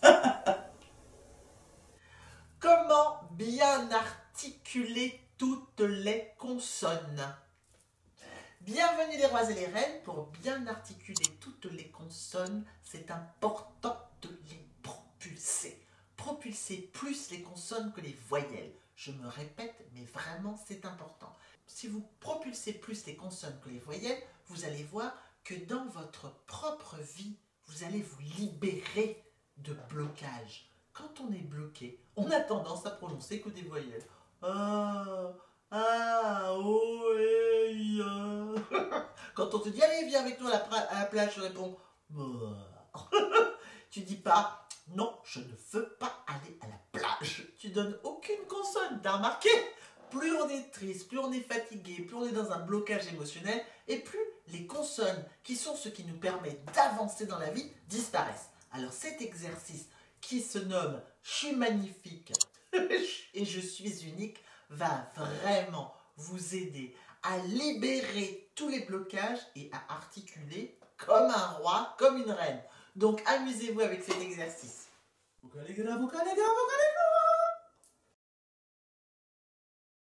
Comment bien articuler toutes les consonnes? Bienvenue les rois et les reines. Pour bien articuler toutes les consonnes, c'est important de les propulser. Propulser plus les consonnes que les voyelles. Je me répète, mais vraiment c'est important. Si vous propulsez plus les consonnes que les voyelles, vous allez voir que dans votre propre vie, vous allez vous libérer de blocage. Quand on est bloqué, on a tendance à prononcer que des voyelles. Ah, ah, oh, hey, ah. Quand on te dit, allez, viens avec nous à la, à la plage, je réponds, tu dis pas, non, je ne veux pas aller à la plage. Tu donnes aucune consonne, t'as remarqué? Plus on est triste, plus on est fatigué, plus on est dans un blocage émotionnel, et plus les consonnes, qui sont ce qui nous permet d'avancer dans la vie, disparaissent. Alors cet exercice qui se nomme Je suis magnifique et je suis unique va vraiment vous aider à libérer tous les blocages et à articuler comme un roi, comme une reine. Donc amusez-vous avec cet exercice.